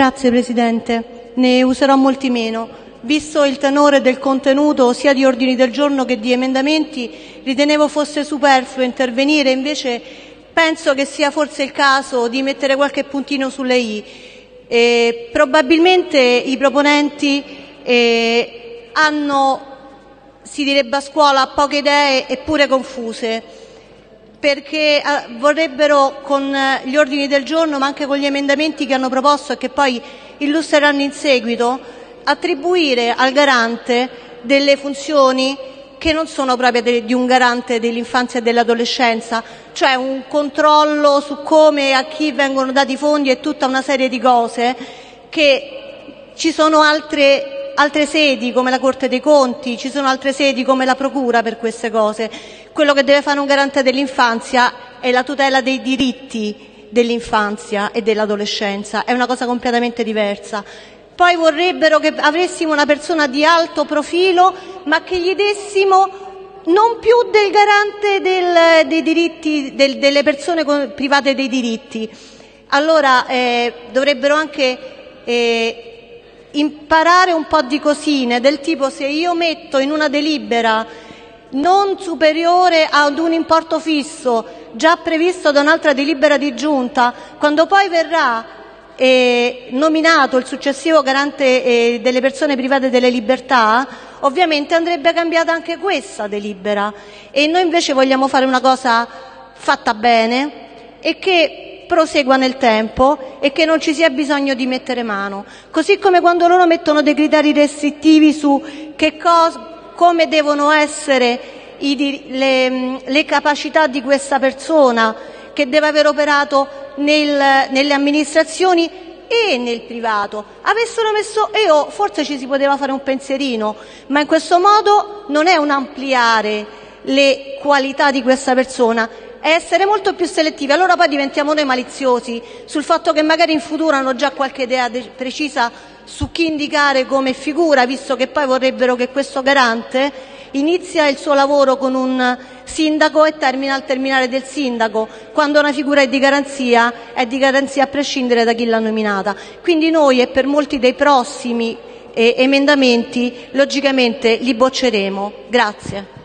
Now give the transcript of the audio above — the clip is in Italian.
Grazie Presidente, ne userò molti meno. Visto il tenore del contenuto sia di ordini del giorno che di emendamenti, ritenevo fosse superfluo intervenire, invece penso che sia forse il caso di mettere qualche puntino sulle i. Eh, probabilmente i proponenti eh, hanno, si direbbe a scuola, poche idee eppure confuse perché ah, vorrebbero con eh, gli ordini del giorno, ma anche con gli emendamenti che hanno proposto e che poi illustreranno in seguito, attribuire al garante delle funzioni che non sono proprie di un garante dell'infanzia e dell'adolescenza, cioè un controllo su come e a chi vengono dati i fondi e tutta una serie di cose che ci sono altre altre sedi come la Corte dei Conti, ci sono altre sedi come la Procura per queste cose. Quello che deve fare un garante dell'infanzia è la tutela dei diritti dell'infanzia e dell'adolescenza, è una cosa completamente diversa. Poi vorrebbero che avessimo una persona di alto profilo, ma che gli dessimo non più del garante del, dei diritti, del, delle persone private dei diritti. Allora eh, dovrebbero anche eh, imparare un po' di cosine, del tipo se io metto in una delibera non superiore ad un importo fisso già previsto da un'altra delibera di giunta, quando poi verrà eh, nominato il successivo garante eh, delle persone private delle libertà, ovviamente andrebbe cambiata anche questa delibera. E noi invece vogliamo fare una cosa fatta bene e che prosegua nel tempo e che non ci sia bisogno di mettere mano. Così come quando loro mettono dei criteri restrittivi su che cosa, come devono essere le, capacità di questa persona che deve aver operato nel, nelle amministrazioni e nel privato. Avessero messo EO forse ci si poteva fare un pensierino, ma in questo modo non è un ampliare le qualità di questa persona, è essere molto più selettivi. Allora poi diventiamo noi maliziosi sul fatto che magari in futuro hanno già qualche idea precisa su chi indicare come figura, visto che poi vorrebbero che questo garante inizia il suo lavoro con un sindaco e termina al terminare del sindaco, quando una figura è di garanzia, è di garanzia a prescindere da chi l'ha nominata. Quindi noi e per molti dei prossimi eh, emendamenti logicamente li bocceremo. Grazie.